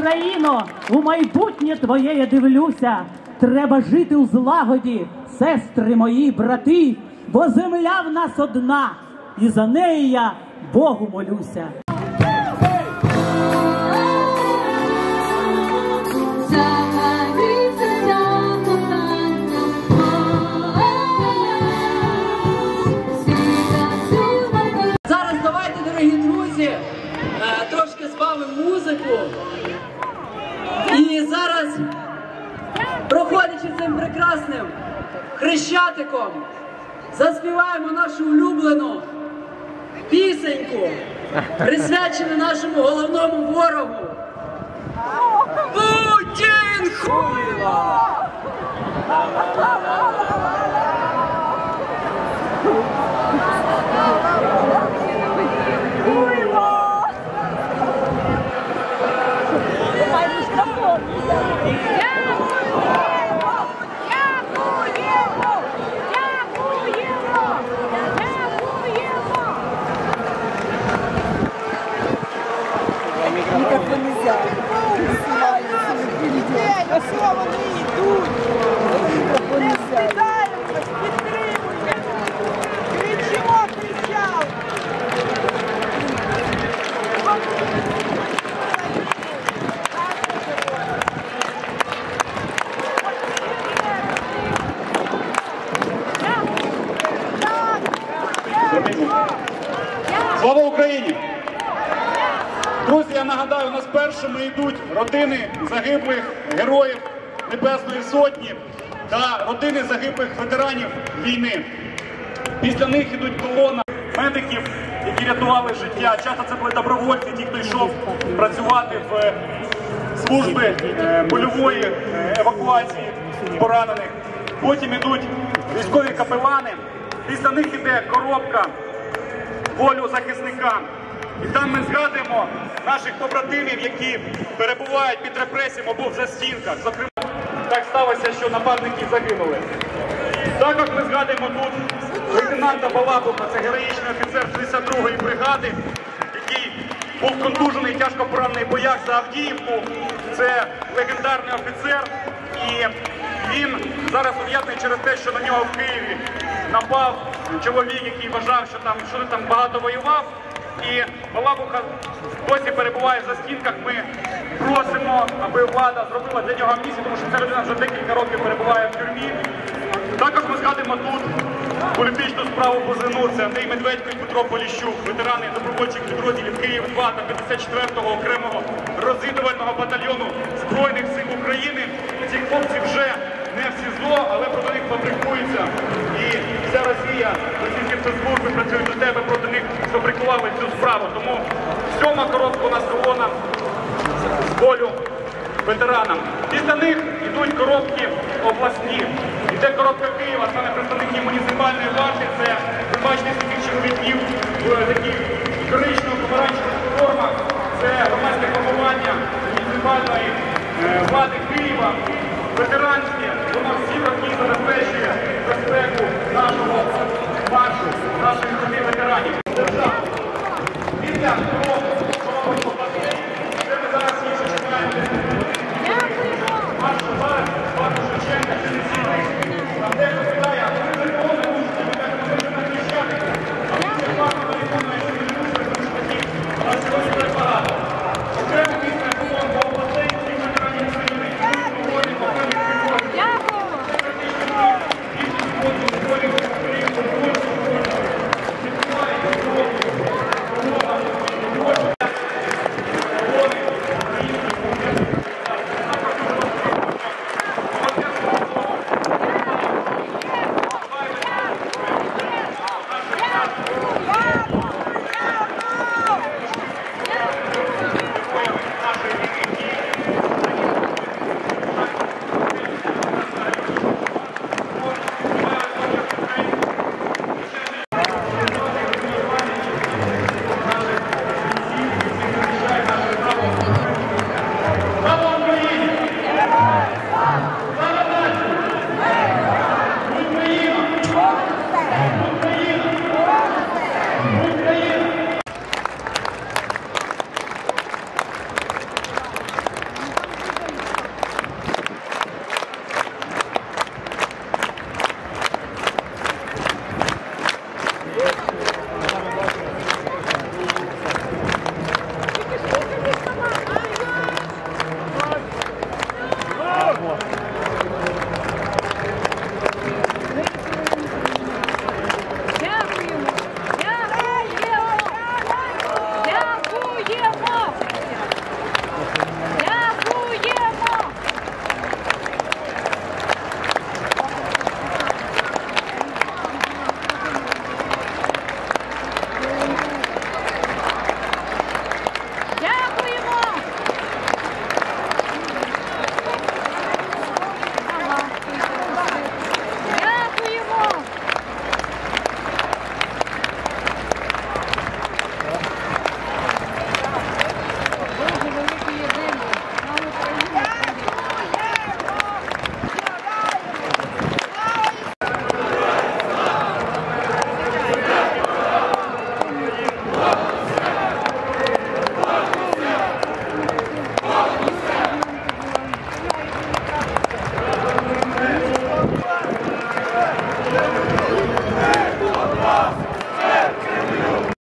Україно, у майбутнє твоє я дивлюся. Треба жити у злагоді, сестри мої, брати, бо земля в нас одна, і за неї я Богу молюся. Зараз давайте, дорогі друзі, е, трошки збавимо музику. І зараз, проходячи цим прекрасним хрещатиком, заспіваємо нашу улюблену пісеньку, присвячену нашому головному ворогу. Слава Україні! Друзі, я нагадаю, у нас першими йдуть родини загиблих героїв Небесної Сотні та родини загиблих ветеранів війни. Після них йдуть колона медиків, які рятували життя. Часто це були добровольці, ті, хто йшов працювати в служби е, польової е, евакуації поранених. Потім йдуть військові капелани. Після них іде коробка волю захисникам. І там ми згадуємо наших побратимів, які перебувають під репресіями або в застінках. Зокрема, так сталося, що нападники загинули. Також ми згадуємо тут лейтенанта Балабуха, це героїчний офіцер 32-ї бригади, який був контужений, тяжко поранений в боях за Авдіївку. Це легендарний офіцер, і він зараз ув'язнений через те, що на нього в Києві напав чоловік, який вважав, що там що там багато воював. І Балабуха досі перебуває за стінках. Ми просимо, аби влада зробила для нього амністію, тому що ця людина вже декілька років перебуває в тюрмі. Також ми згадуємо тут політичну справу Бузину. Це Андрій Медведько і Петро Поліщук, ветерани добровольчих підрозділів Київ 2 та 54-го окремого розвідувального батальйону Збройних сил України. Ці хлопці вже не в СІЗО, але проти них фабрикуються. Вся Росія, російські спецслужби працюють до тебе, проти них сфабрикували цю справу. Тому сьома коробка у нас колона з болю ветеранам. Після них йдуть коробки обласні. Іде коробка Києва, саме представники муніципальної варти. Це ви бачите таких чоловіків в таких коричнево-помаранчевих формах. Це громадське формування муніципальної е, влади Києва. Ветеранське, воно всі роки забезпечує безпеку нашого маршу, наших родин ветеранів. Держава.